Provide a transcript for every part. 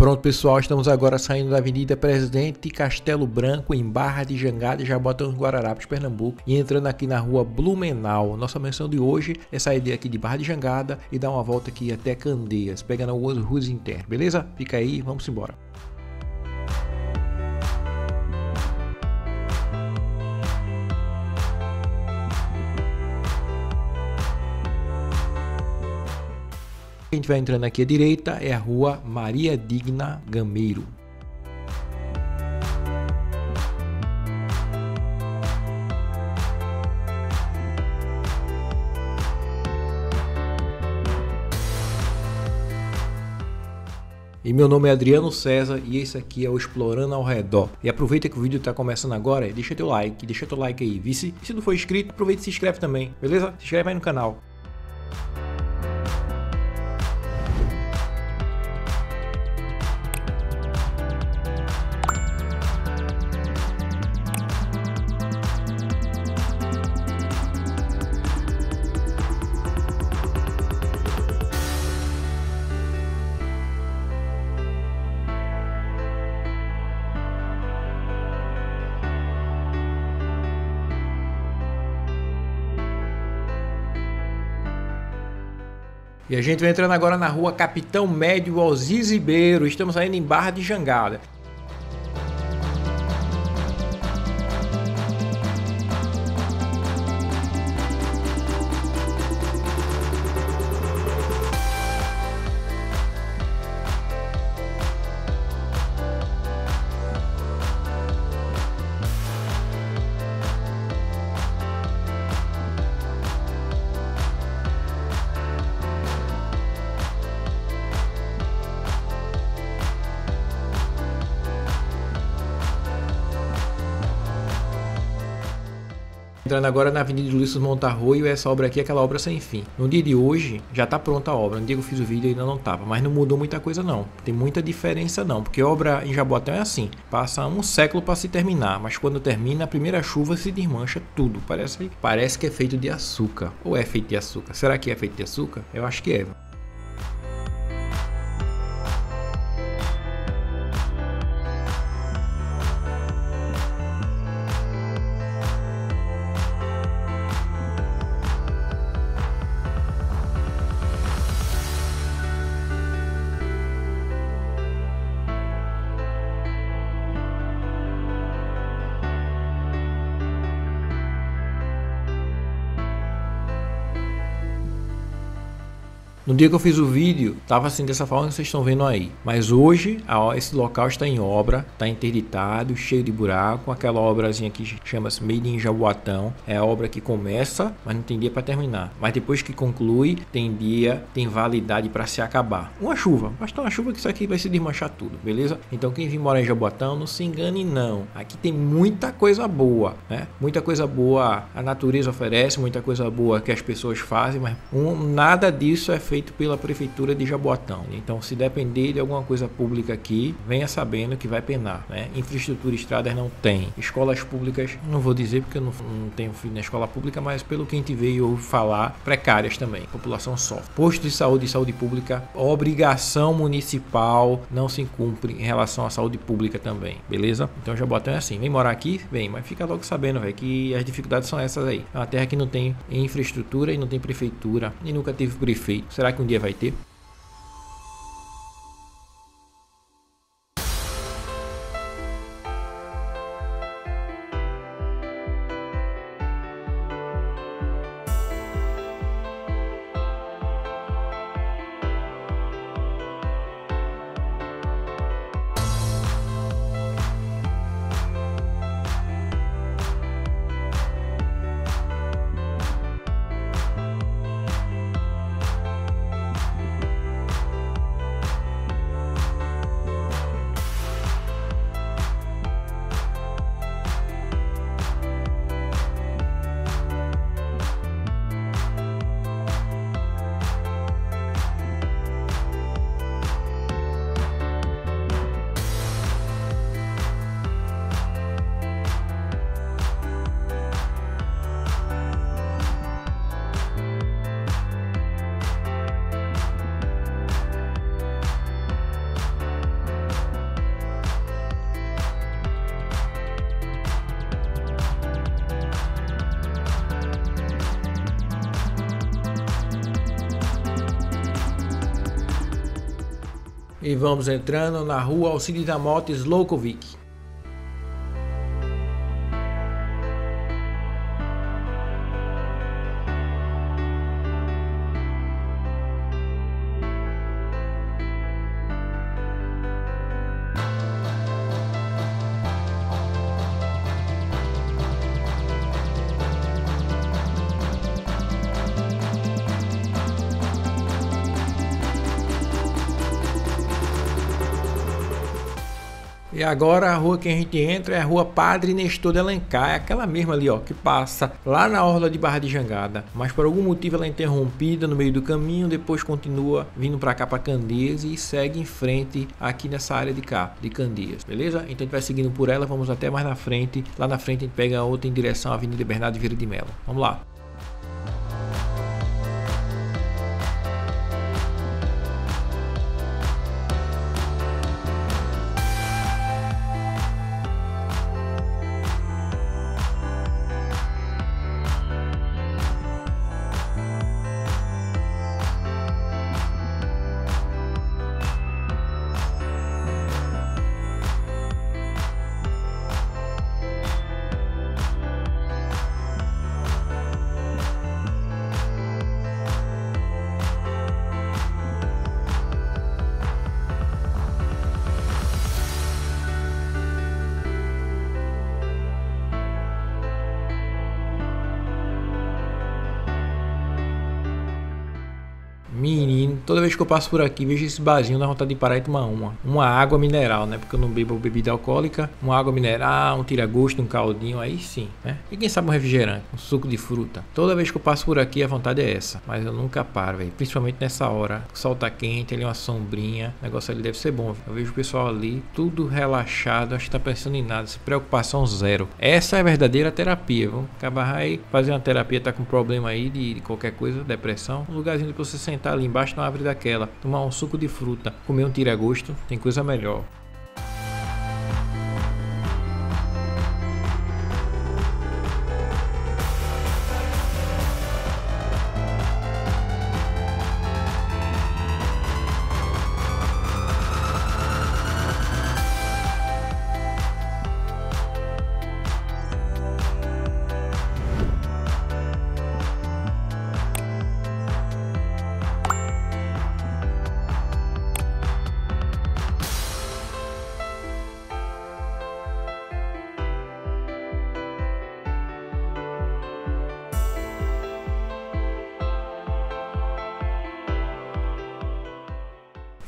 Pronto, pessoal, estamos agora saindo da Avenida Presidente Castelo Branco, em Barra de Jangada, já botamos Guararapes, Pernambuco, e entrando aqui na rua Blumenau. Nossa missão de hoje é sair aqui de Barra de Jangada e dar uma volta aqui até Candeias, pegando algumas ruas internas, beleza? Fica aí, vamos embora. A gente vai entrando aqui à direita, é a rua Maria Digna Gameiro. E meu nome é Adriano César e esse aqui é o Explorando ao Redor. E aproveita que o vídeo está começando agora e deixa teu like, deixa teu like aí. E se, se não for inscrito, aproveita e se inscreve também, beleza? Se inscreve aí no canal. E a gente vai entrando agora na rua Capitão Médio Alziz Ribeiro. Estamos saindo em Barra de Jangada. Entrando agora na Avenida Ulisses Montarroio, essa obra aqui é aquela obra sem fim. No dia de hoje, já está pronta a obra. No dia que eu fiz o vídeo ainda não estava, mas não mudou muita coisa não. Tem muita diferença não, porque obra em Jaboatão é assim. Passa um século para se terminar, mas quando termina, a primeira chuva se desmancha tudo. Parece, parece que é feito de açúcar. Ou é feito de açúcar? Será que é feito de açúcar? Eu acho que é. No dia que eu fiz o vídeo, estava assim dessa forma que vocês estão vendo aí. Mas hoje, esse local está em obra, está interditado, cheio de buraco. Aquela obrazinha que chama-se Made in Jaboatão. É a obra que começa, mas não tem dia para terminar. Mas depois que conclui, tem dia, tem validade para se acabar. Uma chuva, basta uma chuva que isso aqui vai se desmanchar tudo, beleza? Então quem vir morar em Jaboatão, não se engane não. Aqui tem muita coisa boa, né? Muita coisa boa a natureza oferece, muita coisa boa que as pessoas fazem, mas um, nada disso é feito pela prefeitura de Jaboatão. Então, se depender de alguma coisa pública aqui, venha sabendo que vai penar. Né? Infraestrutura, estradas não tem. Escolas públicas, não vou dizer porque eu não, não tenho filho na escola pública, mas pelo que a gente veio ouve falar, precárias também. População sofre. Posto de saúde e saúde pública, obrigação municipal não se cumpre em relação à saúde pública também, beleza? Então Jaboatão é assim, vem morar aqui, vem, mas fica logo sabendo, velho, que as dificuldades são essas aí. É uma terra que não tem infraestrutura e não tem prefeitura e nunca teve prefeito. Será que um dia vai ter? E vamos entrando na rua Alcides da Mota Slowkovic. E agora a rua que a gente entra é a rua Padre Nestor de Alencar, é aquela mesma ali, ó, que passa lá na orla de Barra de Jangada, mas por algum motivo ela é interrompida no meio do caminho, depois continua vindo para cá para Candeias e segue em frente aqui nessa área de cá, de Candeias, beleza? Então a gente vai seguindo por ela, vamos até mais na frente. Lá na frente a gente pega outra em direção à Avenida Bernardo Vieira de Mello. Vamos lá. Menino, toda vez que eu passo por aqui, vejo esse barzinho, dá vontade de parar e tomar uma. Uma água mineral, né? Porque eu não bebo bebida alcoólica. Uma água mineral, um tira-gosto, um caldinho, aí sim, né? E quem sabe um refrigerante, um suco de fruta. Toda vez que eu passo por aqui, a vontade é essa. Mas eu nunca paro, velho. Principalmente nessa hora. O sol tá quente, ali uma sombrinha. O negócio ali deve ser bom. Véio. Eu vejo o pessoal ali, tudo relaxado, acho que tá pensando em nada. Preocupação zero. Essa é a verdadeira terapia, viu? Acabar aí, fazer uma terapia, tá com problema aí de, de qualquer coisa, depressão. Um lugarzinho pra você sentar ali embaixo na árvore daquela, tomar um suco de fruta, comer um tira-gosto, tem coisa melhor.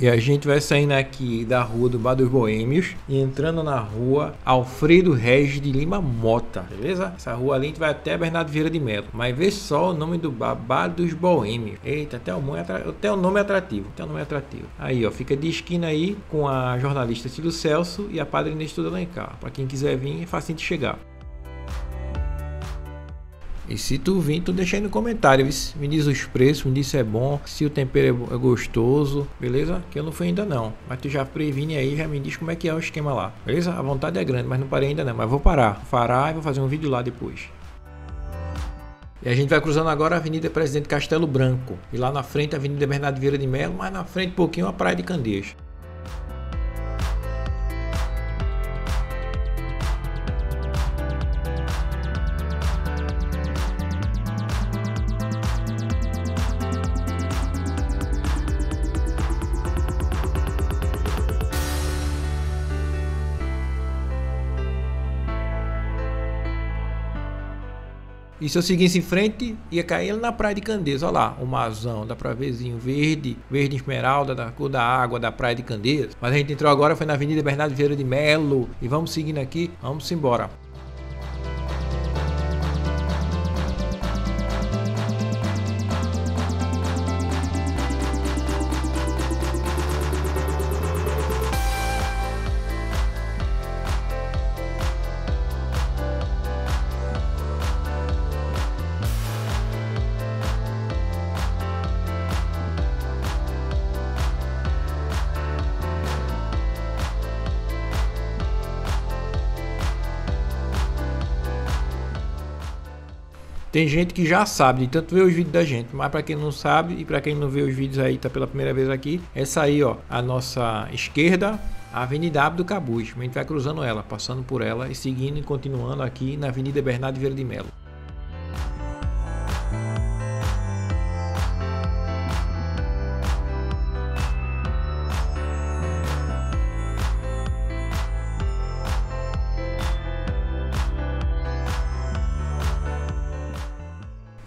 E a gente vai saindo aqui da rua do Bar dos Boêmios e entrando na rua Alfredo Regis de Lima Mota, beleza? Essa rua ali a gente vai até Bernardo Vieira de Melo. Mas vê só o nome do bar, Bar dos Boêmios. Eita, até o, nome é até o nome é atrativo. Até o nome é atrativo. Aí, ó, fica de esquina aí com a jornalista Cílio Celso e a Padre Nestor Alencar. Para quem quiser vir, é fácil de chegar. E se tu vir, tu deixa aí no comentário, me diz os preços, me diz se é bom, se o tempero é gostoso, beleza? Que eu não fui ainda não, mas tu já previne aí, já me diz como é que é o esquema lá, beleza? A vontade é grande, mas não parei ainda não, mas vou parar, parar e vou fazer um vídeo lá depois. E a gente vai cruzando agora a Avenida Presidente Castelo Branco. E lá na frente a Avenida Bernardo Vieira de Melo, mais na frente um pouquinho a Praia de Candeias. E se eu seguisse em frente, ia cair na praia de Candeias. Olha lá, o mazão, dá pra verzinho verde, verde esmeralda, da cor da água da praia de Candeias. Mas a gente entrou agora, foi na Avenida Bernardo Vieira de Melo. E vamos seguindo aqui, vamos embora. Tem gente que já sabe de tanto ver os vídeos da gente, mas para quem não sabe e para quem não vê os vídeos aí, tá pela primeira vez aqui, essa aí, ó, a nossa esquerda, a Avenida Abdo Cabuz. A gente vai cruzando ela, passando por ela e seguindo e continuando aqui na Avenida Bernardo Vieira de Melo.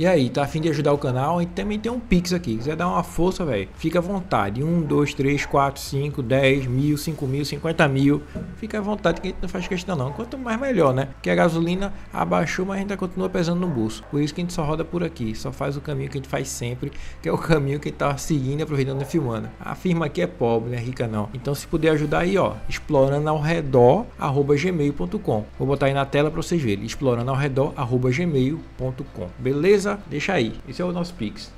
E aí, tá afim de ajudar o canal? E também tem um Pix aqui. Quiser dar uma força, velho, fica à vontade. 1, 2, 3, 4, 5, 10 mil, 5 mil, 50 mil. Fica à vontade que a gente não faz questão não. Quanto mais melhor, né? Porque a gasolina abaixou, mas ainda continua pesando no bolso. Por isso que a gente só roda por aqui. Só faz o caminho que a gente faz sempre, que é o caminho que a gente tá seguindo, aproveitando e filmando. A firma aqui é pobre, né? Rica não. Então se puder ajudar aí, ó, explorando ao redor, arroba gmail.com. Vou botar aí na tela para vocês verem. Explorando ao redor, arroba gmail.com. Beleza? Beleza? Deixa aí. Esse é o nosso Pix.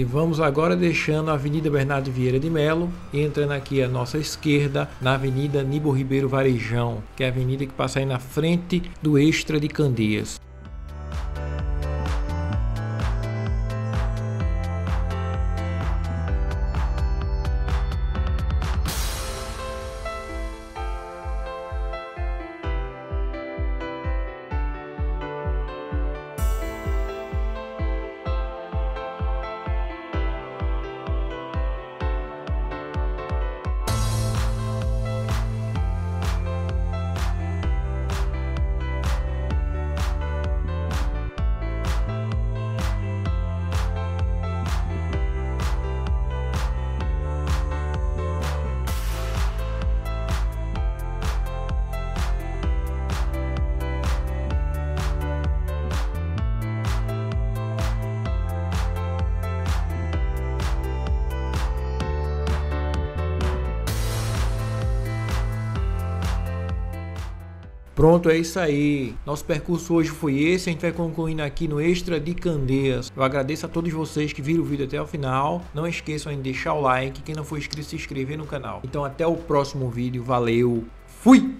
E vamos agora deixando a Avenida Bernardo Vieira de Melo, entrando aqui à nossa esquerda na Avenida Nibo Ribeiro Varejão, que é a avenida que passa aí na frente do Extra de Candeias. Pronto, é isso aí. Nosso percurso hoje foi esse. A gente vai concluindo aqui no Extra de Candeias. Eu agradeço a todos vocês que viram o vídeo até o final. Não esqueçam de deixar o like. Quem não for inscrito, se inscrever no canal. Então, até o próximo vídeo. Valeu. Fui!